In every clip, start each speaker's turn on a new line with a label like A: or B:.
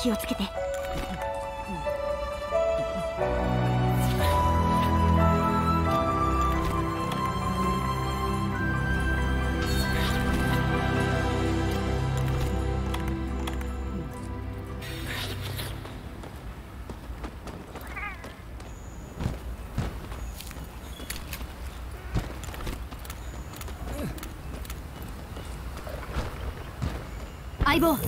A: 気をつけて。相棒。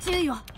B: 金勇。